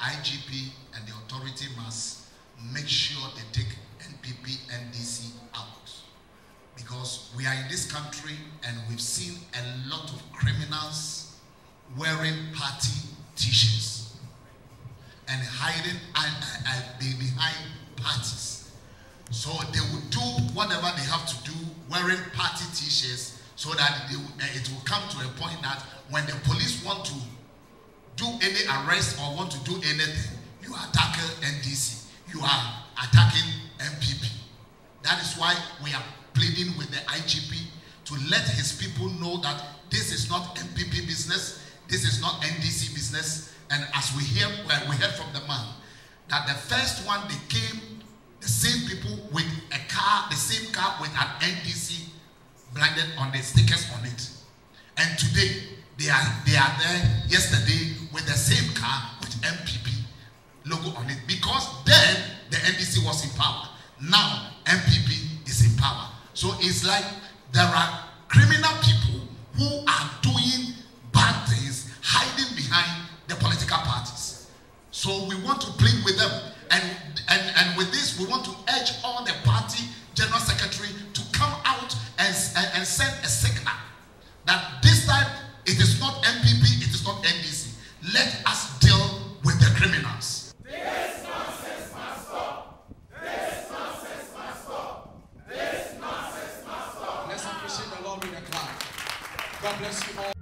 IGP and the authority must make sure they take NPP, NDC out. Because we are in this country and we've seen a lot of criminals wearing party t-shirts and hiding and, behind parties. So they will do whatever they have to do wearing party t-shirts so that it will come to a point that when the police want to any arrest or want to do anything, you attack NDC, you are attacking NPP. That is why we are pleading with the IGP to let his people know that this is not NPP business, this is not NDC business. And as we hear, we heard from the man that the first one they came, the same people with a car, the same car with an NDC branded on the stickers on it. And today they are they are there yesterday with the same car with NPP logo on it because then the NDC was in power. Now NPP is in power. So it's like there are criminal people who are doing bad things, hiding behind the political parties. So we want to plead with them. And, and, and with this, we want to God bless you all.